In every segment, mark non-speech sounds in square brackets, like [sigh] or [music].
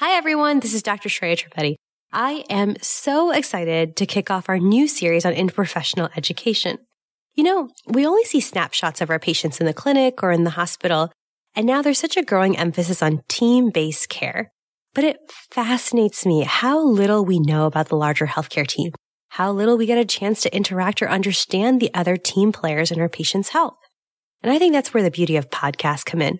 Hi, everyone. This is Dr. Shreya Trivedi. I am so excited to kick off our new series on interprofessional education. You know, we only see snapshots of our patients in the clinic or in the hospital, and now there's such a growing emphasis on team based care. But it fascinates me how little we know about the larger healthcare team, how little we get a chance to interact or understand the other team players in our patient's health. And I think that's where the beauty of podcasts come in.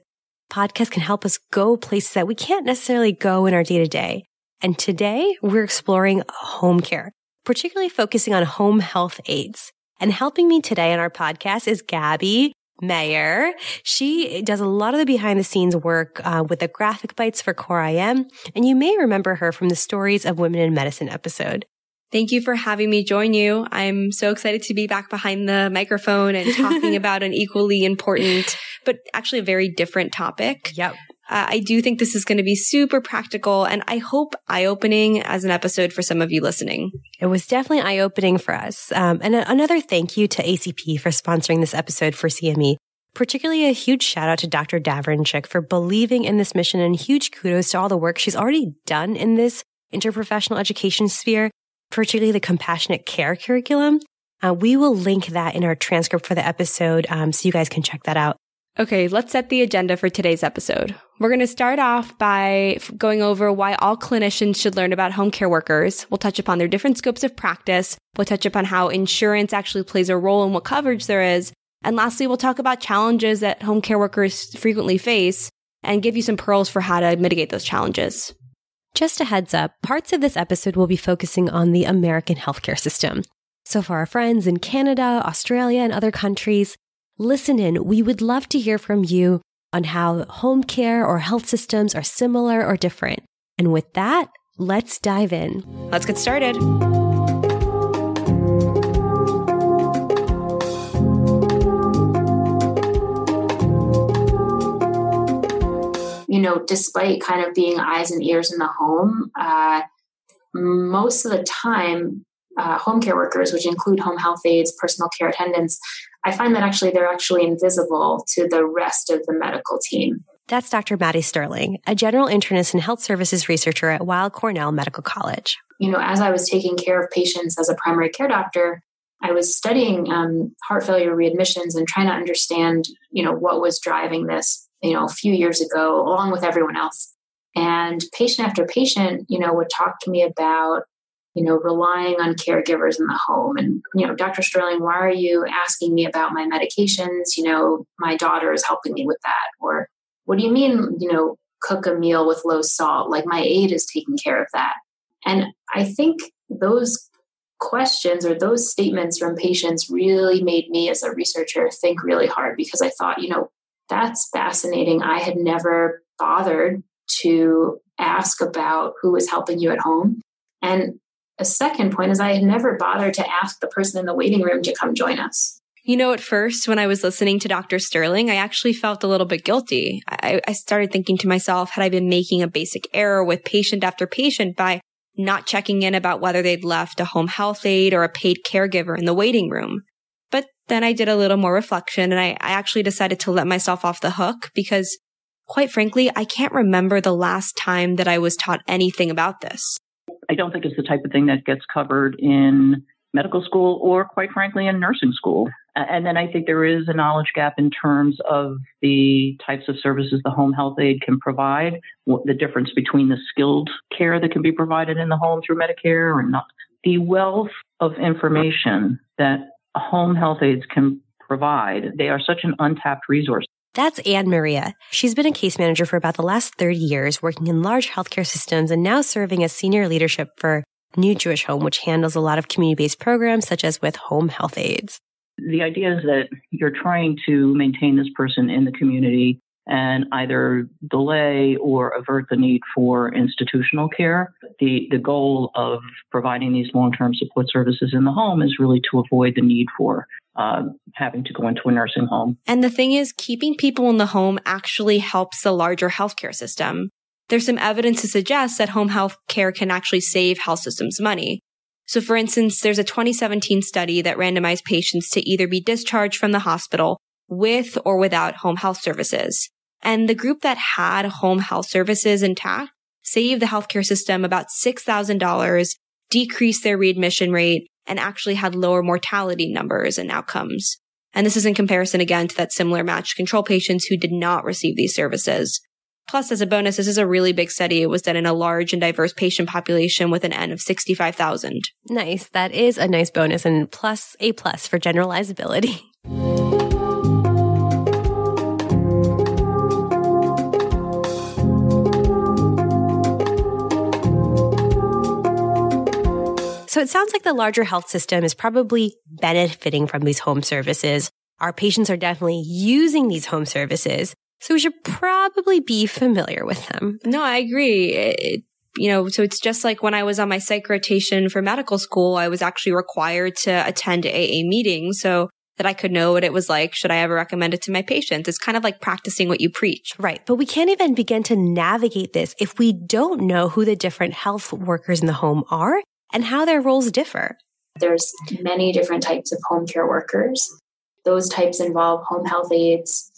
Podcasts can help us go places that we can't necessarily go in our day to day. And today we're exploring home care, particularly focusing on home health aides. And helping me today on our podcast is Gabby Mayer. She does a lot of the behind the scenes work uh, with the graphic bites for Core IM. And you may remember her from the Stories of Women in Medicine episode. Thank you for having me join you. I'm so excited to be back behind the microphone and talking [laughs] about an equally important, but actually a very different topic. Yep. Uh, I do think this is going to be super practical and I hope eye opening as an episode for some of you listening. It was definitely eye opening for us. Um, and a- another thank you to ACP for sponsoring this episode for CME. Particularly a huge shout out to Dr. Davrinchik for believing in this mission and huge kudos to all the work she's already done in this interprofessional education sphere, particularly the compassionate care curriculum. Uh, we will link that in our transcript for the episode um, so you guys can check that out. Okay, let's set the agenda for today's episode. We're going to start off by going over why all clinicians should learn about home care workers. We'll touch upon their different scopes of practice. We'll touch upon how insurance actually plays a role in what coverage there is. And lastly, we'll talk about challenges that home care workers frequently face and give you some pearls for how to mitigate those challenges. Just a heads up, parts of this episode will be focusing on the American healthcare system. So for our friends in Canada, Australia, and other countries, listen in. We would love to hear from you on how home care or health systems are similar or different. And with that, let's dive in. Let's get started. You know, despite kind of being eyes and ears in the home, uh, most of the time, uh, home care workers, which include home health aides, personal care attendants, I find that actually they're actually invisible to the rest of the medical team. That's Dr. Maddie Sterling, a general internist and health services researcher at Weill Cornell Medical College. You know, as I was taking care of patients as a primary care doctor, I was studying um, heart failure readmissions and trying to understand, you know, what was driving this, you know, a few years ago, along with everyone else. And patient after patient, you know, would talk to me about you know, relying on caregivers in the home. And, you know, Dr. Sterling, why are you asking me about my medications? You know, my daughter is helping me with that. Or what do you mean, you know, cook a meal with low salt? Like my aide is taking care of that. And I think those questions or those statements from patients really made me as a researcher think really hard because I thought, you know, that's fascinating. I had never bothered to ask about who was helping you at home. And a second point is I had never bothered to ask the person in the waiting room to come join us. You know, at first, when I was listening to Dr. Sterling, I actually felt a little bit guilty. I, I, started thinking to myself, had I been making a basic error with patient after patient by not checking in about whether they'd left a home health aide or a paid caregiver in the waiting room? But then I did a little more reflection and I, I actually decided to let myself off the hook because quite frankly, I can't remember the last time that I was taught anything about this. I don't think it's the type of thing that gets covered in medical school or, quite frankly, in nursing school. And then I think there is a knowledge gap in terms of the types of services the home health aide can provide, the difference between the skilled care that can be provided in the home through Medicare or not. The wealth of information that home health aides can provide, they are such an untapped resource. That's Anne Maria. She's been a case manager for about the last 30 years, working in large healthcare systems and now serving as senior leadership for New Jewish Home, which handles a lot of community based programs such as with home health aides. The idea is that you're trying to maintain this person in the community and either delay or avert the need for institutional care. The, the goal of providing these long term support services in the home is really to avoid the need for uh, having to go into a nursing home. And the thing is, keeping people in the home actually helps the larger healthcare system. There's some evidence to suggest that home health care can actually save health systems money. So for instance, there's a 2017 study that randomized patients to either be discharged from the hospital with or without home health services. And the group that had home health services intact saved the healthcare system about $6,000, decreased their readmission rate, and actually had lower mortality numbers and outcomes. And this is in comparison again to that similar matched control patients who did not receive these services. Plus, as a bonus, this is a really big study. It was done in a large and diverse patient population with an N of 65,000. Nice. That is a nice bonus and plus a plus for generalizability. [laughs] So it sounds like the larger health system is probably benefiting from these home services. Our patients are definitely using these home services. So we should probably be familiar with them. No, I agree. It, you know, so it's just like when I was on my psych rotation for medical school, I was actually required to attend AA meetings so that I could know what it was like should I ever recommend it to my patients. It's kind of like practicing what you preach. Right. But we can't even begin to navigate this if we don't know who the different health workers in the home are and how their roles differ. There's many different types of home care workers. Those types involve home health aides,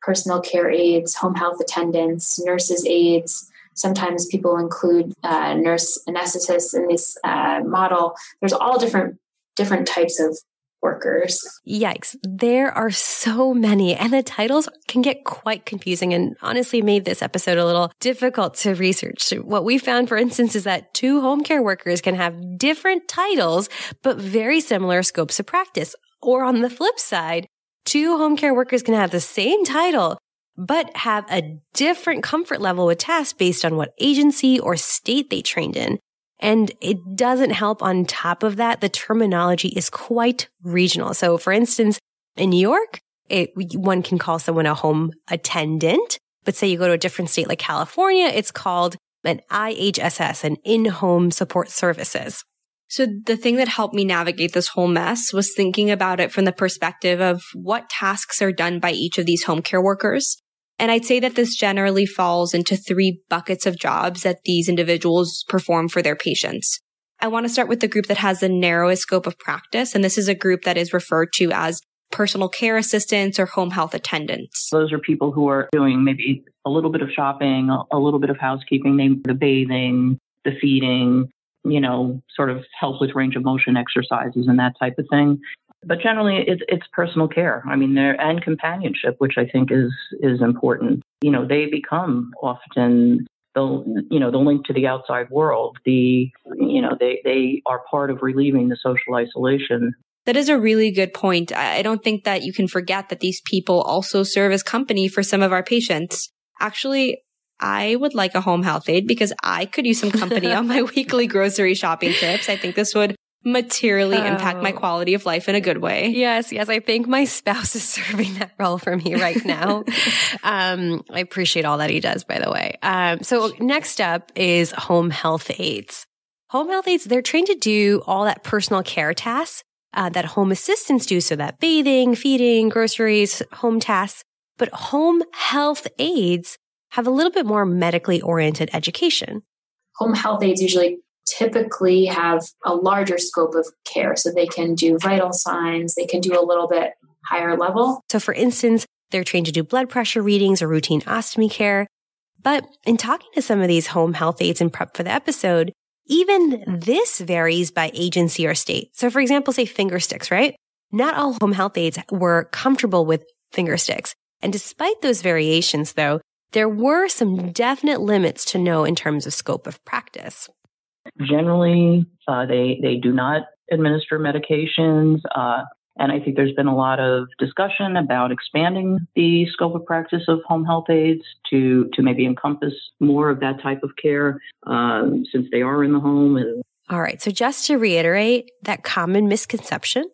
personal care aides, home health attendants, nurses' aides. Sometimes people include uh, nurse anesthetists in this uh, model. There's all different different types of workers. Yikes. There are so many and the titles can get quite confusing and honestly made this episode a little difficult to research. What we found, for instance, is that two home care workers can have different titles, but very similar scopes of practice. Or on the flip side, two home care workers can have the same title, but have a different comfort level with tasks based on what agency or state they trained in. And it doesn't help on top of that. The terminology is quite regional. So for instance, in New York, it, one can call someone a home attendant, but say you go to a different state like California, it's called an IHSS, an in-home support services. So the thing that helped me navigate this whole mess was thinking about it from the perspective of what tasks are done by each of these home care workers and I'd say that this generally falls into three buckets of jobs that these individuals perform for their patients. I want to start with the group that has the narrowest scope of practice. And this is a group that is referred to as personal care assistants or home health attendants. Those are people who are doing maybe a little bit of shopping, a little bit of housekeeping, the bathing, the feeding, you know, sort of help with range of motion exercises and that type of thing but generally it's it's personal care. I mean, there and companionship, which I think is is important. You know, they become often the you know the link to the outside world. The you know they they are part of relieving the social isolation. That is a really good point. I don't think that you can forget that these people also serve as company for some of our patients. Actually, I would like a home health aide because I could use some company [laughs] on my weekly grocery shopping trips. I think this would materially oh. impact my oh. quality of life in a good way. Yes, yes. I think my [laughs] spouse is serving that role for me right now. [laughs] um, I appreciate all that he does, by the way. Um, so next up is home health aides. Home health aides, they're trained to do all that personal care tasks uh, that home assistants do. So that bathing, feeding, groceries, home tasks. But home health aides have a little bit more medically oriented education. Home health aides usually typically have a larger scope of care. So they can do vital signs, they can do a little bit higher level. So, for instance, they're trained to do blood pressure readings or routine ostomy care. But in talking to some of these home health aides in prep for the episode, even this varies by agency or state. So, for example, say finger sticks, right? Not all home health aides were comfortable with finger sticks. And despite those variations, though, there were some definite limits to know in terms of scope of practice. Generally, uh, they they do not administer medications, uh, and I think there's been a lot of discussion about expanding the scope of practice of home health aides to to maybe encompass more of that type of care um, since they are in the home. And- All right. So just to reiterate that common misconception,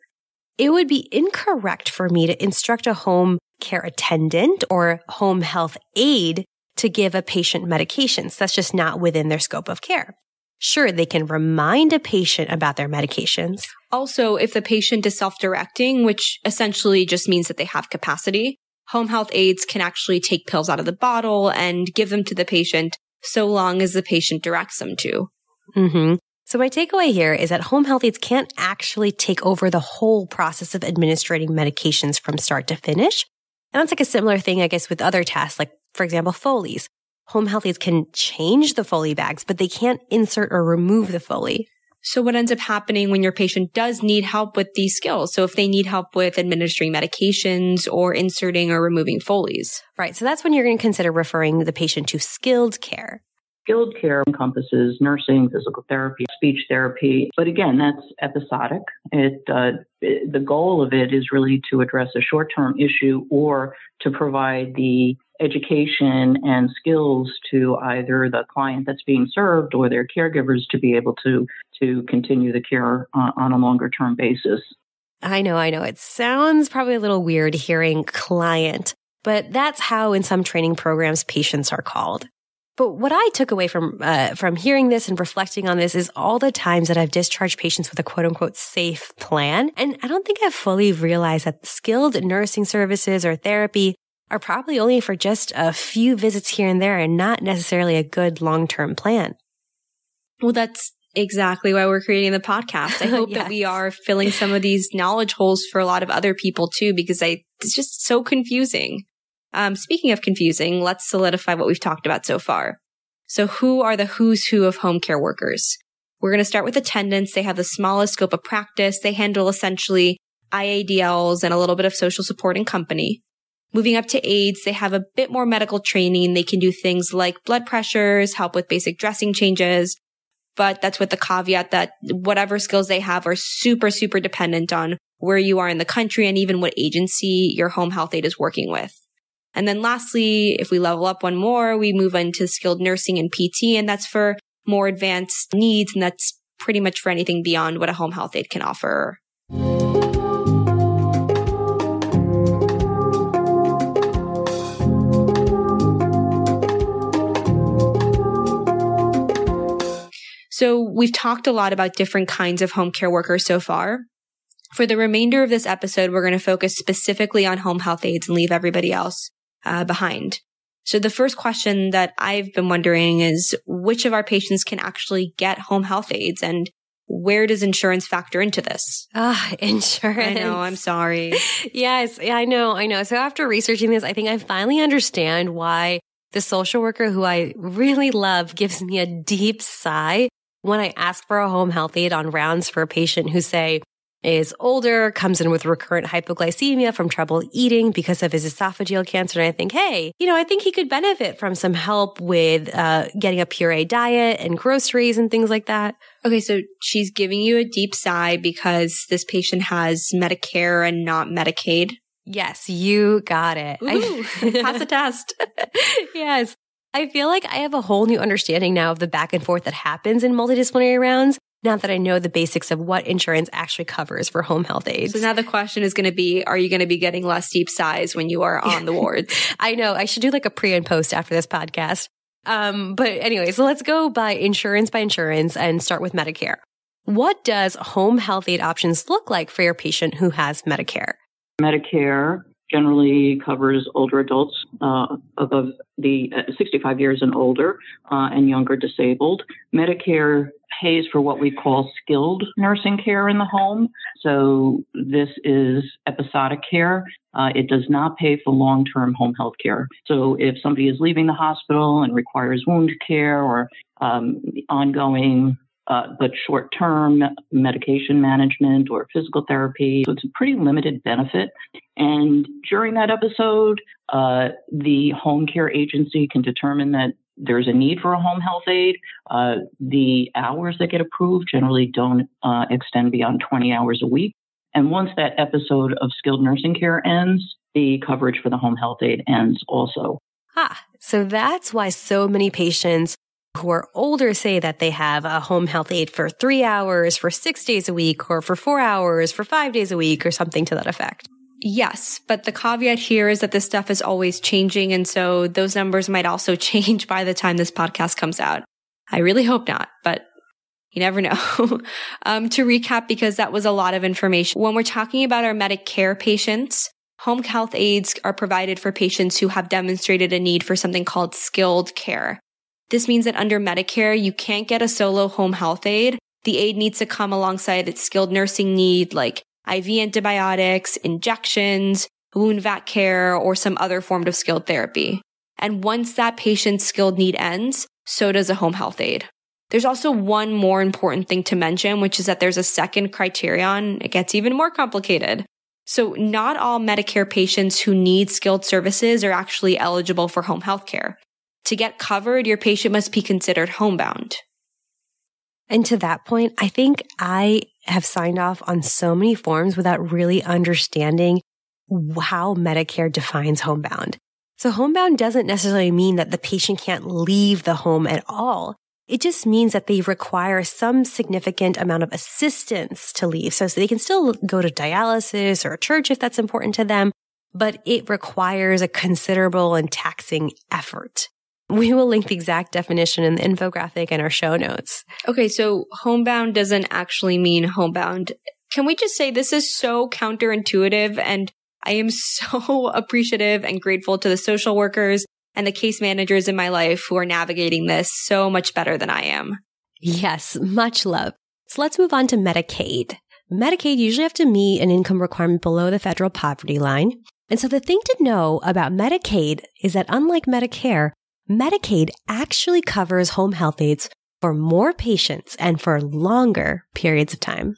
it would be incorrect for me to instruct a home care attendant or home health aide to give a patient medications. That's just not within their scope of care. Sure, they can remind a patient about their medications. Also, if the patient is self-directing, which essentially just means that they have capacity, home health aides can actually take pills out of the bottle and give them to the patient so long as the patient directs them to. Mm-hmm. So my takeaway here is that home health aides can't actually take over the whole process of administering medications from start to finish. And that's like a similar thing, I guess, with other tasks, like, for example, Foley's. Home health aides can change the Foley bags, but they can't insert or remove the Foley. So what ends up happening when your patient does need help with these skills? So if they need help with administering medications or inserting or removing Foleys. Right. So that's when you're going to consider referring the patient to skilled care. Skilled care encompasses nursing, physical therapy, speech therapy. But again, that's episodic. It, uh, it, the goal of it is really to address a short term issue or to provide the education and skills to either the client that's being served or their caregivers to be able to to continue the care on, on a longer term basis. I know, I know. It sounds probably a little weird hearing client, but that's how in some training programs patients are called. But what I took away from uh, from hearing this and reflecting on this is all the times that I've discharged patients with a quote unquote safe plan, and I don't think I've fully realized that skilled nursing services or therapy are probably only for just a few visits here and there and not necessarily a good long term plan. Well, that's exactly why we're creating the podcast. I [laughs] hope yes. that we are filling some of these knowledge holes for a lot of other people too, because I, it's just so confusing. Um, speaking of confusing, let's solidify what we've talked about so far. So who are the who's who of home care workers? We're going to start with attendants. They have the smallest scope of practice. They handle essentially IADLs and a little bit of social support and company. Moving up to aides, they have a bit more medical training. They can do things like blood pressures, help with basic dressing changes. But that's with the caveat that whatever skills they have are super, super dependent on where you are in the country and even what agency your home health aide is working with. And then lastly, if we level up one more, we move into skilled nursing and PT, and that's for more advanced needs. And that's pretty much for anything beyond what a home health aide can offer. So we've talked a lot about different kinds of home care workers so far. For the remainder of this episode, we're going to focus specifically on home health aides and leave everybody else uh, behind. So the first question that I've been wondering is which of our patients can actually get home health aides and where does insurance factor into this? Ah, [laughs] insurance. I know, I'm sorry. [laughs] yes, I know, I know. So after researching this, I think I finally understand why the social worker who I really love gives me a deep sigh when I ask for a home health aide on rounds for a patient who say is older, comes in with recurrent hypoglycemia from trouble eating because of his esophageal cancer. And I think, hey, you know, I think he could benefit from some help with uh, getting a puree diet and groceries and things like that. Okay, so she's giving you a deep sigh because this patient has Medicare and not Medicaid. Yes, you got it. Ooh, I, [laughs] pass the test. yes. I feel like I have a whole new understanding now of the back and forth that happens in multidisciplinary rounds. Now that I know the basics of what insurance actually covers for home health aides. So now the question is going to be, are you going to be getting less deep sighs when you are on the [laughs] wards? I know. I should do like a pre and post after this podcast. Um, but anyway, so let's go by insurance by insurance and start with Medicare. What does home health aid options look like for your patient who has Medicare? Medicare generally covers older adults uh, above the uh, 65 years and older uh, and younger disabled. Medicare pays for what we call skilled nursing care in the home. So this is episodic care. Uh, it does not pay for long-term home health care. So if somebody is leaving the hospital and requires wound care or um, ongoing uh, but short term medication management or physical therapy. So it's a pretty limited benefit. And during that episode, uh, the home care agency can determine that there's a need for a home health aide. Uh, the hours that get approved generally don't uh, extend beyond 20 hours a week. And once that episode of skilled nursing care ends, the coverage for the home health aide ends also. Ah, so that's why so many patients who are older say that they have a home health aide for three hours, for six days a week, or for four hours, for five days a week, or something to that effect. Yes, but the caveat here is that this stuff is always changing. And so those numbers might also [laughs] change by the time this podcast comes out. I really hope not, but you never know. [laughs] um, to recap, because that was a lot of information. When we're talking about our Medicare patients, home health aides are provided for patients who have demonstrated a need for something called skilled care. This means that under Medicare, you can't get a solo home health aide. The aide needs to come alongside its skilled nursing need, like IV antibiotics, injections, wound vac care, or some other form of skilled therapy. And once that patient's skilled need ends, so does a home health aide. There's also one more important thing to mention, which is that there's a second criterion. It gets even more complicated. So not all Medicare patients who need skilled services are actually eligible for home health care. To get covered, your patient must be considered homebound. And to that point, I think I have signed off on so many forms without really understanding how Medicare defines homebound. So homebound doesn't necessarily mean that the patient can't leave the home at all. It just means that they require some significant amount of assistance to leave. So, so they can still go to dialysis or a church if that's important to them, but it requires a considerable and taxing effort. We will link the exact definition in the infographic and our show notes. Okay, so homebound doesn't actually mean homebound. Can we just say this is so counterintuitive and I am [laughs] so appreciative and grateful to the social workers and the case managers in my life who are navigating this so much better than I am. Yes, much love. So let's move on to Medicaid. Medicaid usually have to meet an income requirement below the federal poverty line. And so the thing to know about Medicaid is that unlike Medicare, Medicaid actually covers home health aides for more patients and for longer periods of time.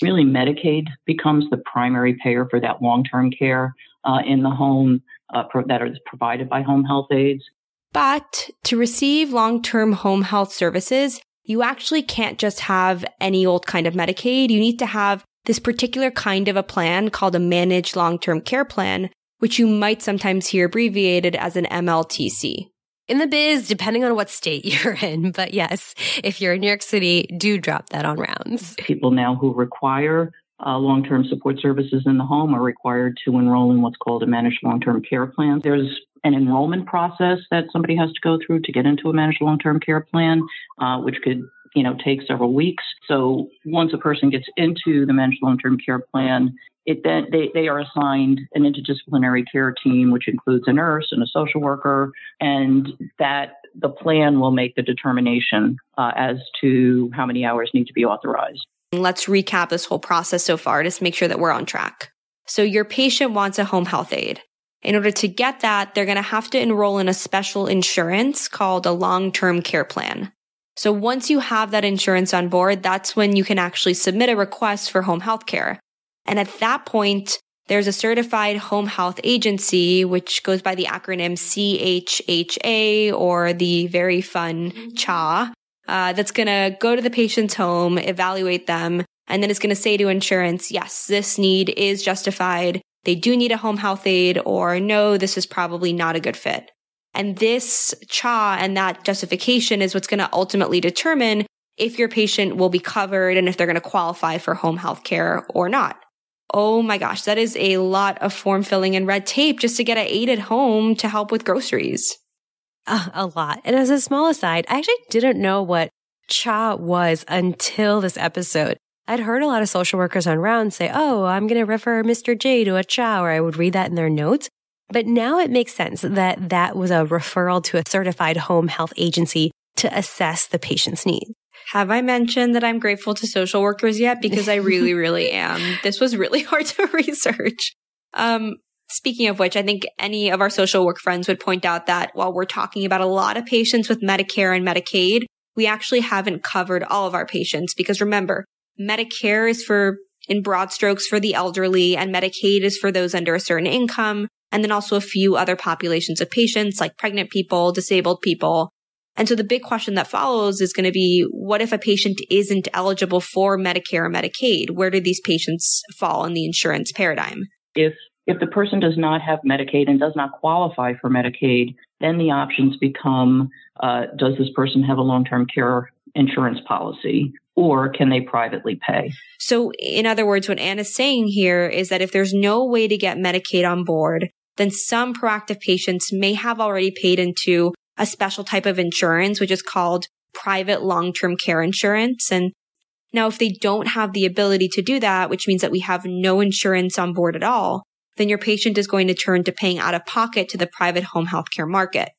Really, Medicaid becomes the primary payer for that long term care uh, in the home uh, pro- that is provided by home health aides. But to receive long term home health services, you actually can't just have any old kind of Medicaid. You need to have this particular kind of a plan called a managed long term care plan, which you might sometimes hear abbreviated as an MLTC in the biz, depending on what state [laughs] you're in. But yes, if you're in New York City, do drop that on rounds. People now who require uh, long term support services in the home are required to enroll in what's called a managed long term care plan. There's an enrollment process that somebody has to go through to get into a managed long term care plan, uh, which could you know take several weeks. So once a person gets into the managed long term care plan, it then they, they are assigned an interdisciplinary care team, which includes a nurse and a social worker, and that the plan will make the determination uh, as to how many hours need to be authorized. Let's recap this whole process so far to make sure that we're on track. So your patient wants a home health aide. In order to get that, they're going to have to enroll in a special insurance called a long-term care plan. So once you have that insurance on board, that's when you can actually submit a request for home health care. And at that point, there's a certified home health agency, which goes by the acronym CHHA or the very fun CHA, uh, that's going to go to the patient's home, evaluate them, and then it's going to say to insurance, yes, this need is justified. They do need a home health aide or no, this is probably not a good fit. And this CHA and that justification is what's going to ultimately determine if your patient will be covered and if they're going to qualify for home health care or not. Oh my gosh, that is a lot of form filling and red tape just to get an aide at home to help with groceries. Uh, a lot. And as a small aside, I actually didn't know what cha was until this episode. I'd heard a lot of social workers on rounds say, Oh, I'm going to refer Mr. J to a cha, or I would read that in their notes. But now it makes sense that that was a referral to a certified home health agency to assess the patient's needs. Have I mentioned that I'm grateful to social workers yet? Because I really, [laughs] really am. This was really [laughs] hard to research. Um, speaking of which, I think any of our social work friends would point out that while we're talking about a lot of patients with Medicare and Medicaid, we actually haven't covered all of our patients because remember, Medicare is for, in broad strokes, for the elderly and Medicaid is for those under a certain income. And then also a few other populations of patients like pregnant people, disabled people, and so the big question that follows is going to be, what if a patient isn't eligible for Medicare or Medicaid? Where do these patients fall in the insurance paradigm? If if the person does not have Medicaid and does not qualify for Medicaid, then the options become, uh, does this person have a long-term care insurance policy? Or can they privately pay? So, in other words, what Anna's saying here is that if there's no way to get Medicaid on board, then some proactive patients may have already paid into a special type of insurance, which is called private long-term care insurance. And now if they don't have the ability to do that, which means that we have no insurance on board at all, then your patient is going to turn to paying out of pocket to the private home healthcare market.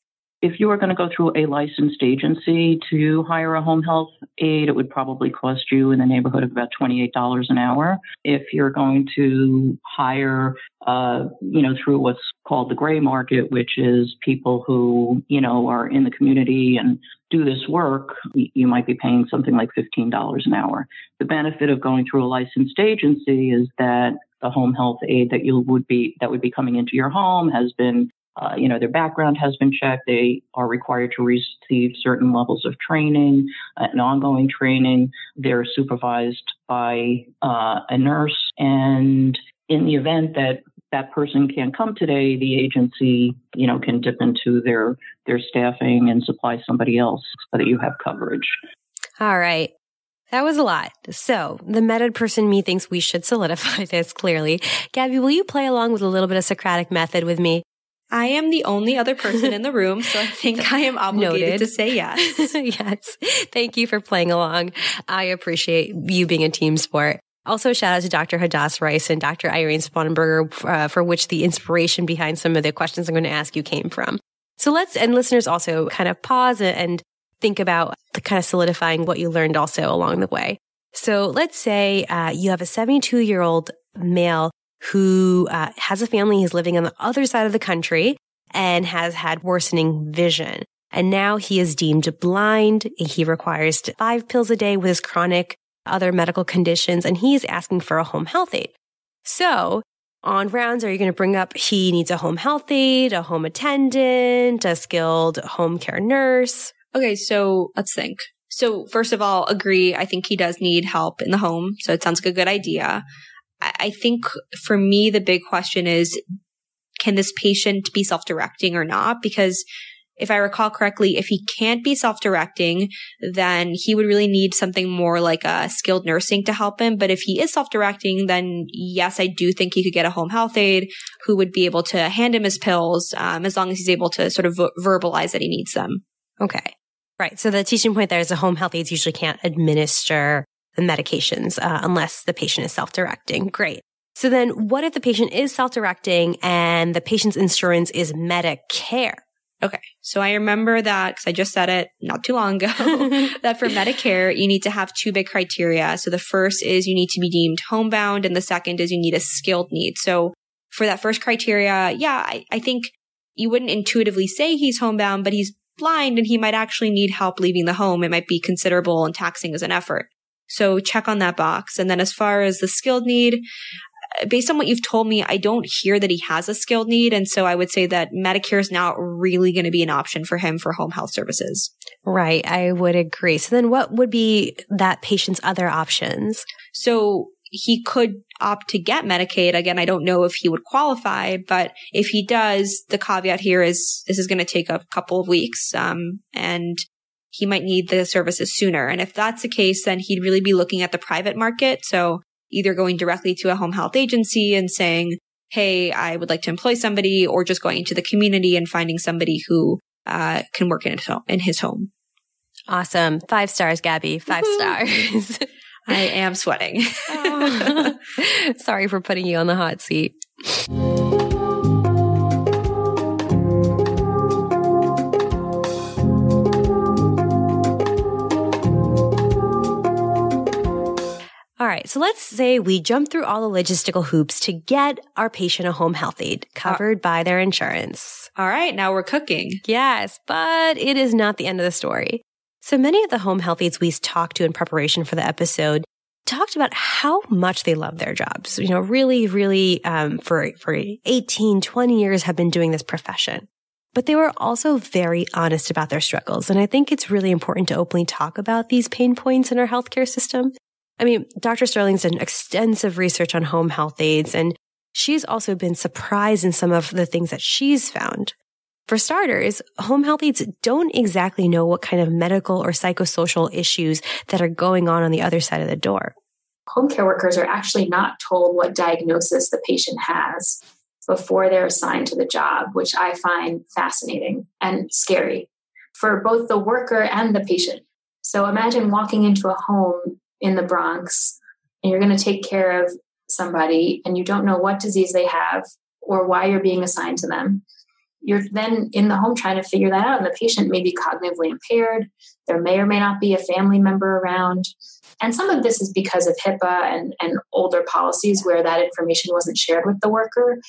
If you were going to go through a licensed agency to hire a home health aide, it would probably cost you in the neighborhood of about $28 an hour. If you're going to hire, uh, you know, through what's called the gray market, which is people who, you know, are in the community and do this work, you might be paying something like $15 an hour. The benefit of going through a licensed agency is that the home health aide that you would be that would be coming into your home has been uh, you know, their background has been checked. They are required to receive certain levels of training uh, and ongoing training. They're supervised by uh, a nurse. And in the event that that person can't come today, the agency, you know, can dip into their their staffing and supply somebody else so that you have coverage. All right. That was a lot. So the med person me thinks we should [laughs] solidify this clearly. Gabby, will you play along with a little bit of Socratic method with me? I am the only other person in the room, so I [laughs] think I am obligated Noted. to say yes. [laughs] yes. Thank you for playing along. I appreciate you being a team sport. Also, shout out to Dr. Hadass Rice and Dr. Irene Spangenberger, uh, for which the inspiration behind some of the questions I'm going to ask you came from. So let's, and listeners also kind of pause and think about the kind of solidifying what you learned also along the way. So let's say uh, you have a 72 year old male who uh, has a family. He's living on the other side of the country and has had worsening vision. And now he is deemed blind. He requires five pills a day with his chronic other medical conditions, and he is asking for a home health aide. So on rounds, are you going to bring up he needs a home health aide, a home attendant, a skilled home care nurse? Okay, so let's think. So first of all, agree. I think he does need help in the home. So it sounds like a good idea. I think for me, the big question is, can this patient be self-directing or not? Because if I recall correctly, if he can't be self-directing, then he would really need something more like a skilled nursing to help him. But if he is self-directing, then yes, I do think he could get a home health aide who would be able to hand him his pills, um, as long as he's able to sort of verbalize that he needs them. Okay. Right. So the teaching point there is a home health aides usually can't administer the medications uh, unless the patient is self-directing. Great. So then what if the patient is self-directing and the patient's insurance is Medicare? Okay. So I remember that because I just said it not too long ago [laughs] that for Medicare, you need to have two big criteria. So the first is you need to be deemed homebound and the second is you need a skilled need. So for that first criteria, yeah, I, I think you wouldn't intuitively say he's homebound, but he's blind and he might actually need help leaving the home. It might be considerable and taxing as an effort. So check on that box. And then as far as the skilled need, based on what you've told me, I don't hear that he has a skilled need. And so I would say that Medicare is not really going to be an option for him for home health services. Right. I would agree. So then what would be that patient's other options? So he could opt to get Medicaid. Again, I don't know if he would qualify, but if he does, the caveat here is this is going to take a couple of weeks. Um, and he might need the services sooner. And if that's the case, then he'd really be looking at the private market. So either going directly to a home health agency and saying, Hey, I would like to employ somebody or just going into the community and finding somebody who uh, can work in his, home, in his home. Awesome. Five stars, Gabby. 5 stars. [laughs] I am sweating. oh. [laughs] Sorry for putting you on the hot seat. [laughs] All right. So let's say we jump through all the logistical hoops to get our patient a home health aide covered by their insurance. All right. Now we're cooking. Yes, but it is not the end of the story. So many of the home health aides we talked to in preparation for the episode talked about how much they love their jobs. You know, really, really, um, for, for 18, 20 years have been doing this profession. But they were also very honest about their struggles. And I think it's really important to openly talk about these pain points in our healthcare system I mean, Dr. Sterling's done extensive research on home health aides, and she's also been surprised in some of the things that she's found. For starters, home health aides don't exactly know what kind of medical or psychosocial issues that are going on on the other side of the door. Home care workers are actually not told what diagnosis the patient has before they're assigned to the job, which I find fascinating and scary for both the worker and the patient. So imagine walking into a home in the Bronx and you're going to take care of somebody and you don't know what disease they have or why you're being assigned to them. you're then in the home trying to figure that out. And the patient may be cognitively impaired. There may or may not be a family member around. And some of this is because of HIPAA and, and older policies where that information wasn't shared with the worker.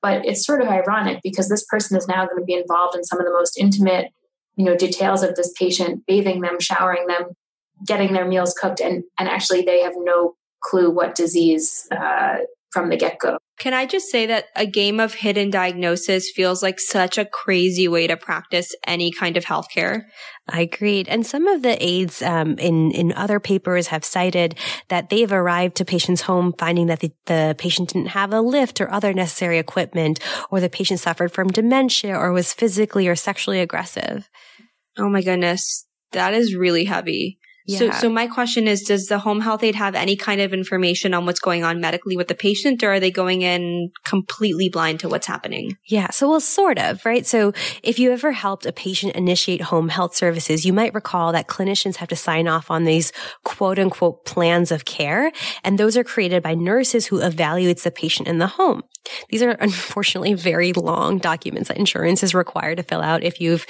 But it's sort of ironic because this person is now going to be involved in some of the most intimate, you know, details of this patient, bathing them, showering them, getting their meals cooked, and and actually they have no clue what disease uh, from the get go. Can I just say that a game of hidden diagnosis feels like such a crazy way to practice any kind of healthcare? I agreed. And some of the aides um, in in other papers have cited that they've arrived to patients' home finding that the, the patient didn't have a lift or other necessary equipment, or the patient suffered from dementia or was physically or sexually aggressive. Oh my goodness, that is really heavy. Yeah. So, so my question is, does the home health aide have any kind of information on what's going on medically with the patient or are they going in completely blind to what's happening? Yeah. So, well, sort of, right? So if you ever helped a patient initiate home health services, you might recall that clinicians have to sign off on these quote unquote plans of care. And those are created by nurses who evaluates the patient in the home. These are [laughs] unfortunately very long documents that insurance is required to fill out. If you've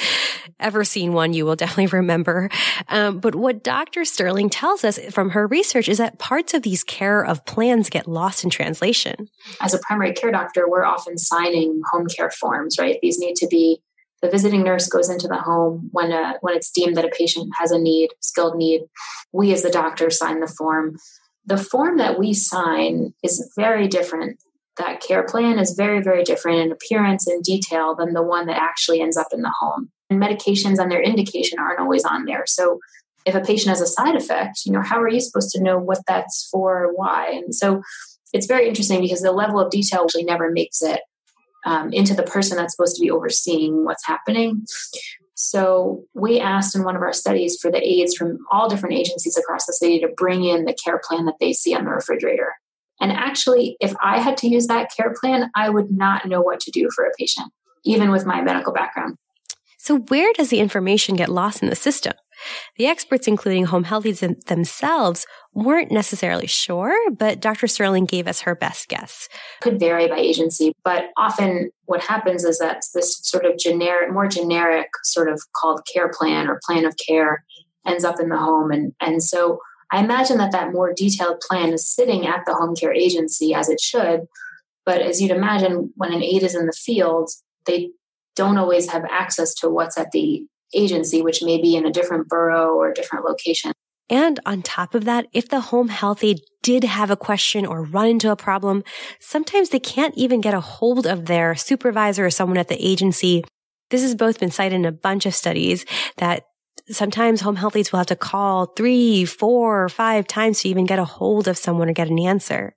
ever seen one, you will definitely remember. Um, but what Dr. Sterling tells us from her research is that parts of these care of plans get lost in translation. As a primary care doctor, we're often signing home care forms, right? These need to be the visiting nurse goes into the home when a, when it's deemed that a patient has a need, skilled need. We as the doctor sign the form. The form that we sign is very different that care plan is very, very different in appearance and detail than the one that actually ends up in the home. And medications and their indication aren't always on there. So if a patient has a side effect, you know, how are you supposed to know what that's for, why? And so it's very interesting because the level of detail actually never makes it um, into the person that's supposed to be overseeing what's happening. So we asked in one of our studies for the aides from all different agencies across the city to bring in the care plan that they see on the refrigerator. And actually, if I had to use that care plan, I would not know what to do for a patient, even with my medical background. So where does the information get lost in the system? The experts, including home health aides themselves, weren't necessarily sure, but Dr. Sterling gave us her best guess. Could vary by agency, but often what happens is that this sort of generic, more generic sort of called care plan or plan of care ends up in the home. And, and so I imagine that that more detailed plan is sitting at the home care agency as it should. But as you'd imagine, when an aide is in the field, they don't always have access to what's at the agency, which may be in a different borough or a different location. And on top of that, if the home health aide did have a question or run into a problem, sometimes they can't even get a hold of their supervisor or someone at the agency. This has both been cited in a bunch of studies that sometimes home health aides will have to call three, four, five times to even get a hold of someone or get an answer.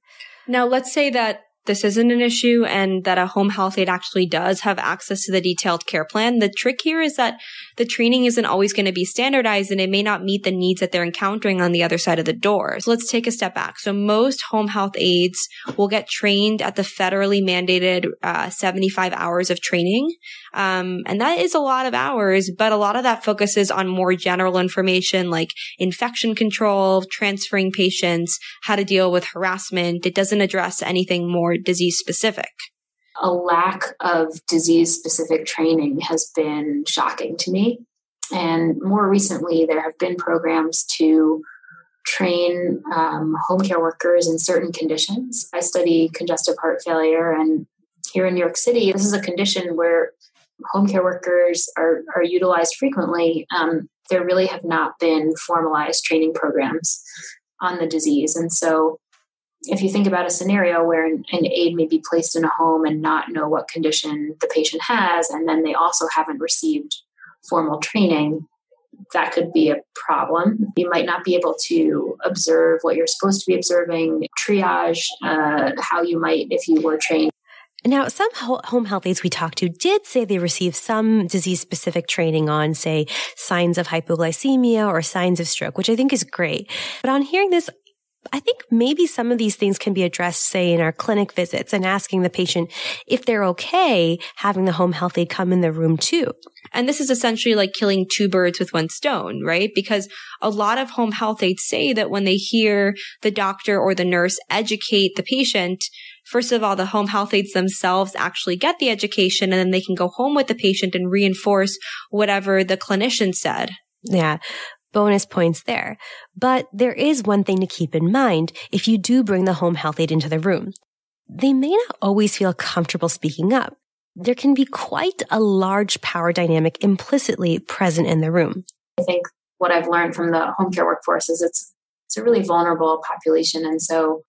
Now, let's say that this isn't an issue and that a home health aide actually does have access to the detailed care plan. The trick here is that the training isn't always going to be standardized and it may not meet the needs that they're encountering on the other side of the door. So let's take a step back. So most home health aides will get trained at the federally mandated uh, 75 hours of training. Um, and that is a lot of hours, but a lot of that focuses on more general information like infection control, transferring patients, how to deal with harassment. It doesn't address anything more disease specific. A lack of disease specific training has been shocking to me. And more recently, there have been programs to train um, home care workers in certain conditions. I study congestive heart failure, and here in New York City, this is a condition where home care workers are, are utilized frequently. Um, there really have not been formalized training programs on the disease. And so if you think about a scenario where an, an, aide may be placed in a home and not know what condition the patient has, and then they also haven't received formal training, that could be a problem. You might not be able to observe what you're supposed to be observing, triage uh, how you might if you were trained. Now, some home health aides we talked to did say they received some disease specific training on, say, signs of hypoglycemia or signs of stroke, which I think is great. But on hearing this, I think maybe some of these things can be addressed, say, in our clinic visits and asking the patient if they're okay having the home health aide come in the room too. And this is essentially like killing two birds with one stone, right? Because a lot of home health aides say that when they hear the doctor or the nurse educate the patient, first of all, the home health aides themselves actually get the education and then they can go home with the patient and reinforce whatever the clinician said. Yeah bonus points there. But there is one thing to keep in mind if you do bring the home health aide into the room. They may not always feel comfortable speaking up. There can be quite a large power dynamic implicitly present in the room. I think what I've learned from the home care workforce is it's it's a really vulnerable population and so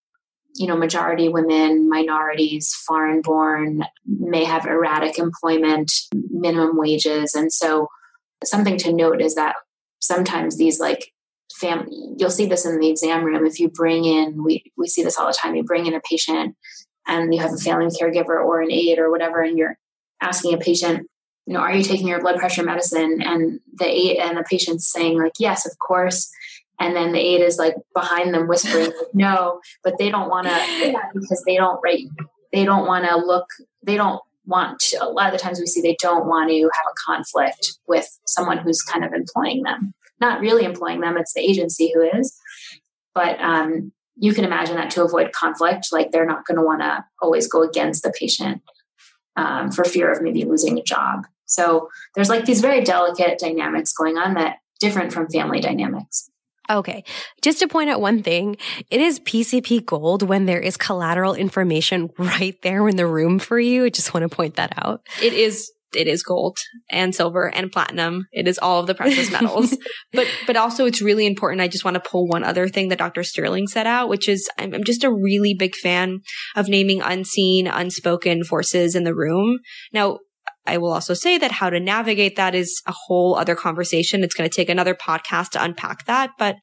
you know majority women minorities foreign born may have erratic employment minimum wages and so something to note is that sometimes these like family you'll see this in the exam room. If you bring in we we see this all the time. You bring in a patient and you have a family caregiver or an aide or whatever and you're asking a patient you know are you taking your blood pressure medicine? And the aide and the patient's saying like yes of course. And then the aide is like behind them whispering like, no but they don't want to [laughs] because they don't right they don't want to look they don't want to, a lot of the times we see they don't want to have a conflict with someone who's kind of employing them. Not really employing them, it's the agency who is. But um, you can imagine that to avoid conflict, like they're not going to want to always go against the patient um, for fear of maybe losing a job. So there's like these very delicate dynamics going on that different from family dynamics. Okay. Just to point out one thing, it is PCP gold when there is collateral information right there in the room for you. I just want to point that out. It is it is gold and silver and platinum. It is all of the precious [laughs] metals. but but also it's really important. I just want to pull one other thing that Dr. Sterling set out, which is I'm, I'm just a really big fan of naming unseen, unspoken forces in the room. Now, I will also say that how to navigate that is a whole other conversation. It's going to take another podcast to unpack that. But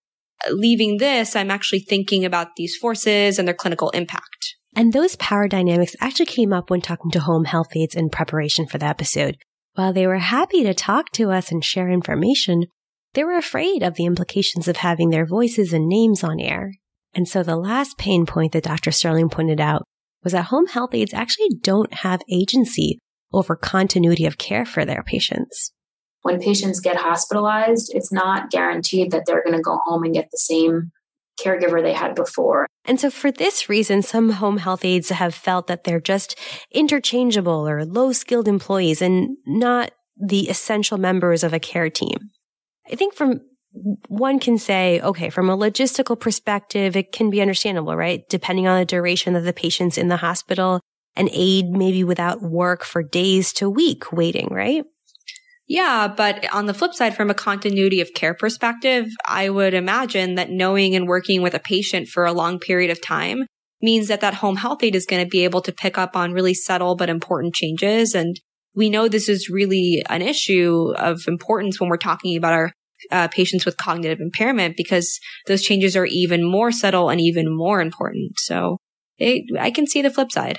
uh, leaving this, I'm actually thinking about these forces and their clinical impact. And those power dynamics actually came up when talking to home health aides in preparation for the episode. While they were happy to talk to us and share information, they were afraid of the implications of having their voices and names on air. And so the last pain point that Dr. Sterling pointed out was that home health aides actually don't have agency over continuity of care for their patients. When patients get hospitalized, it's not guaranteed that they're going to go home and get the same caregiver they had before. And so for this reason, some home health aides have felt that they're just interchangeable or low skilled employees and not the essential members of a care team. I think from one can say, okay, from a logistical perspective, it can be understandable, right? Depending on the duration that the patient's in the hospital an aide maybe without work for days to week waiting, right? Yeah, but on the flip side, from a continuity of care perspective, I would imagine that knowing and working with a patient for a long period of time means that that home health aide is going to be able to pick up on really subtle but important changes. And we know this is really an issue of importance when we're talking about our uh, patients with cognitive impairment because those changes are even more subtle and even more important. So it, I can see the flip side.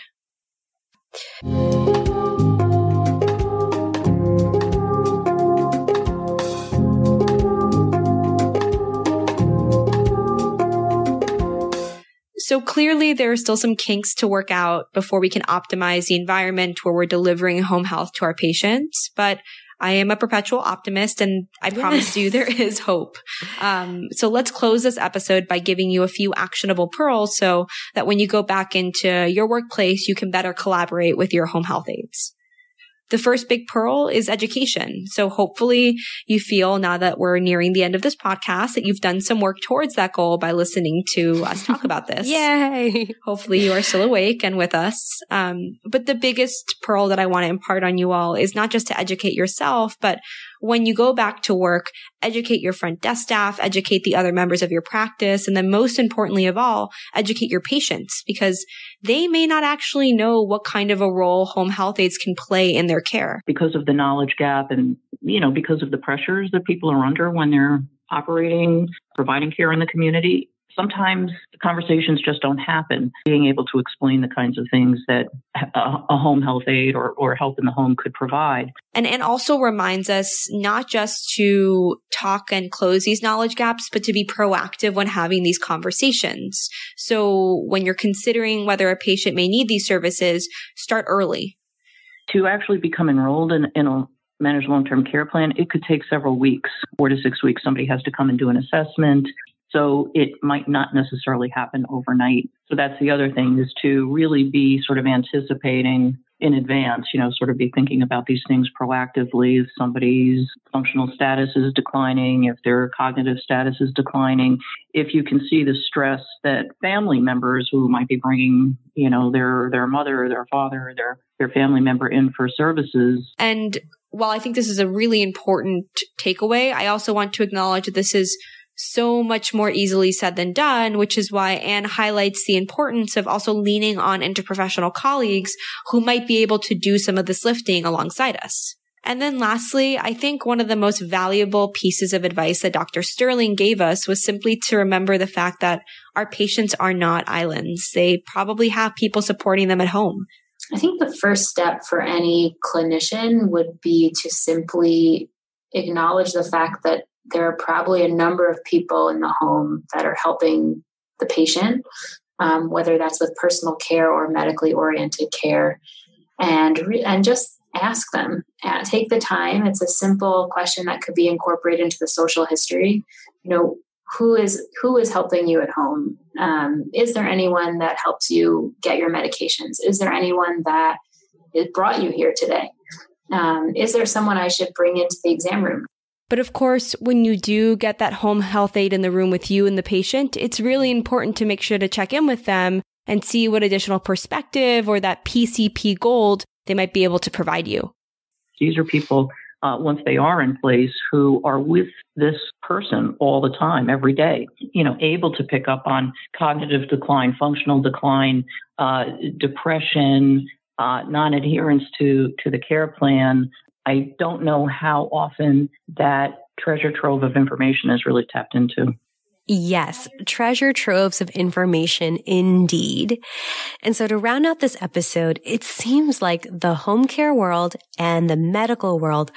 So clearly there are still some kinks to work out before we can optimize the environment where we're delivering home health to our patients. But I am a perpetual optimist and I yes. promise you there is hope. Um, so let's close this episode by giving you a few actionable pearls so that when you go back into your workplace, you can better collaborate with your home health aides. The first big pearl is education. So hopefully you feel now that we're nearing the end of this podcast that you've done some work towards that goal by listening to us talk about this. [laughs] Yay. Hopefully you are still awake and with us. Um, but the biggest pearl that I want to impart on you all is not just to educate yourself, but when you go back to work, educate your front desk staff, educate the other members of your practice, and then most importantly of all, educate your patients because they may not actually know what kind of a role home health aides can play in their care. Because of the knowledge gap and, you know, because of the pressures that people are under when they're operating, providing care in the community, sometimes conversations just don't happen. Being able to explain the kinds of things that a, a home health aide or, or help in the home could provide. And, and also reminds us not just to talk and close these knowledge gaps, but to be proactive when having these conversations. So when you're considering whether a patient may need these services, start early. To actually become enrolled in, in a managed long term care plan, it could take several weeks, four to six weeks. Somebody has to come and do an assessment. So it might not necessarily happen overnight. So that's the other thing is to really be sort of anticipating in advance, you know, sort of be thinking about these things proactively. If somebody's functional status is declining, if their cognitive status is declining, if you can see the stress that family members who might be bringing, you know, their their mother, their father, their their family member in for services. And while I think this is a really important takeaway, I also want to acknowledge that this is so much more easily said than done, which is why Anne highlights the importance of also leaning on interprofessional colleagues who might be able to do some of this lifting alongside us. And then lastly, I think one of the most valuable pieces of advice that Dr. Sterling gave us was simply to remember the fact that our patients are not islands. They probably have people supporting them at home. I think the first step for any clinician would be to simply acknowledge the fact that there are probably a number of people in the home that are helping the patient, um, whether that's with personal care or medically oriented care, and re- and just ask them. Uh, take the time. It's a simple question that could be incorporated into the social history. You know, who is who is helping you at home? Um, is there anyone that helps you get your medications? Is there anyone that brought you here today? Um, is there someone I should bring into the exam room? But of course, when you do get that home health aide in the room with you and the patient, it's really important to make sure to check in with them and see what additional perspective or that PCP gold they might be able to provide you. These are people, uh, once they are in place, who are with this person all the time, every day, you know, able to pick up on cognitive decline, functional decline, uh, depression, uh, non-adherence to to the care plan, I don't know how often that treasure trove of information is really tapped into. Yes, treasure troves of information indeed. And so to round out this episode, it seems like the home care world and the medical world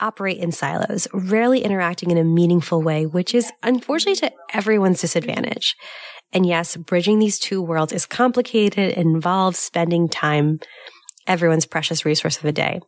operate in silos, rarely interacting in a meaningful way, which is unfortunately to everyone's disadvantage. And yes, bridging these two worlds is complicated and involves spending time everyone's precious resource of the day.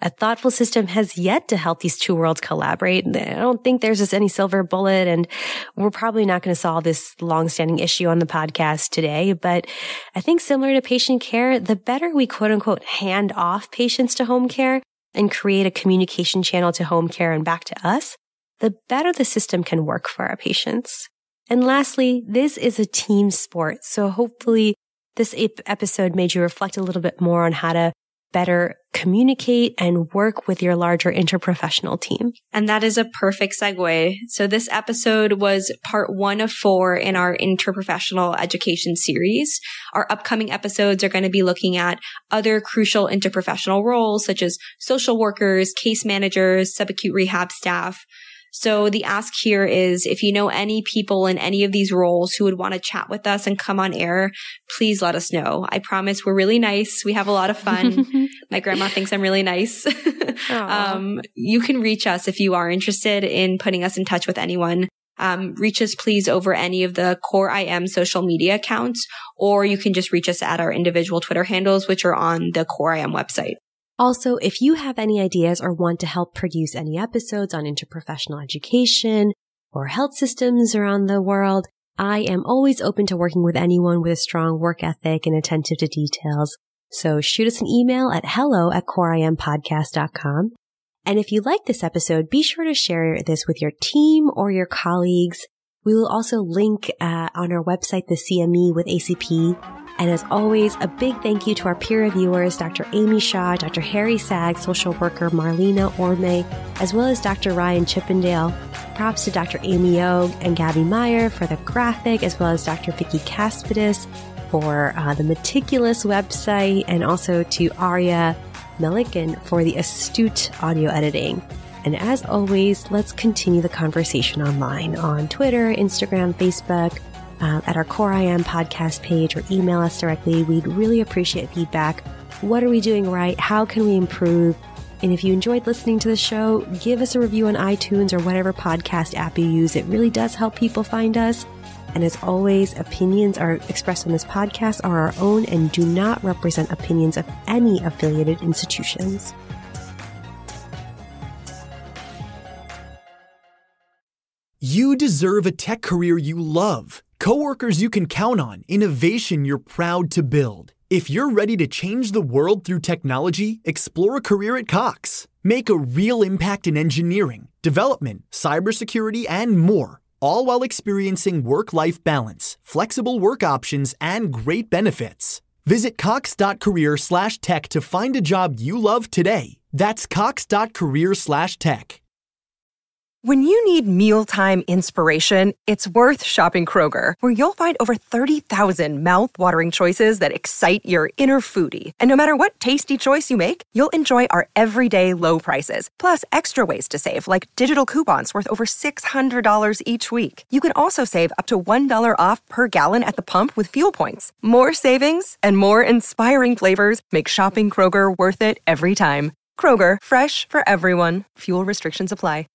A thoughtful system has yet to help these two worlds collaborate. I don't think there's just any silver bullet and we're probably not going to solve this longstanding issue on the podcast today. But I think similar to patient care, the better we quote unquote hand off patients to home care and create a communication channel to home care and back to us, the better the system can work for our patients. And lastly, this is a team sport. So hopefully this episode made you reflect a little bit more on how to better communicate and work with your larger interprofessional team. And that is a perfect segue. So this episode was part one of four in our interprofessional education series. Our upcoming episodes are going to be looking at other crucial interprofessional roles such as social workers, case managers, subacute rehab staff, so the ask here is if you know any people in any of these roles who would want to chat with us and come on air, please let us know. I promise we're really nice. We have a lot of fun. [laughs] My grandma thinks I'm really nice. [laughs] um, you can reach us if you are interested in putting us in touch with anyone. Um, reach us please over any of the core IM social media accounts, or you can just reach us at our individual Twitter handles, which are on the core IM website. Also, if you have any ideas or want to help produce any episodes on interprofessional education or health systems around the world, I am always open to working with anyone with a strong work ethic and attentive to details. So shoot us an email at hello at coreimpodcast.com. And if you like this episode, be sure to share this with your team or your colleagues. We will also link uh, on our website the CME with ACP and as always, a big thank you to our peer reviewers, Dr. Amy Shaw, Dr. Harry Sag, social worker Marlena Orme, as well as Dr. Ryan Chippendale. Props to Dr. Amy O and Gabby Meyer for the graphic, as well as Dr. Vicky Caspidis for uh, the meticulous website, and also to Arya Melikin for the astute audio editing. And as always, let's continue the conversation online on Twitter, Instagram, Facebook, uh, at our Core IM podcast page or email us directly. We'd really appreciate feedback. What are we doing right? How can we improve? And if you enjoyed listening to the show, give us a review on iTunes or whatever podcast app you use. It really does help people find us. And as always, opinions are expressed on this podcast are our own and do not represent opinions of any affiliated institutions. You deserve a tech career you love, coworkers you can count on, innovation you're proud to build. If you're ready to change the world through technology, explore a career at Cox. Make a real impact in engineering, development, cybersecurity, and more, all while experiencing work life balance, flexible work options, and great benefits. Visit cox.career slash tech to find a job you love today. That's cox.career slash tech. When you need mealtime inspiration, it's worth shopping Kroger, where you'll find over 30,000 mouthwatering choices that excite your inner foodie. And no matter what tasty choice you make, you'll enjoy our everyday low prices, plus extra ways to save, like digital coupons worth over $600 each week. You can also save up to $1 off per gallon at the pump with fuel points. More savings and more inspiring flavors make shopping Kroger worth it every time. Kroger, fresh for everyone. Fuel restrictions apply.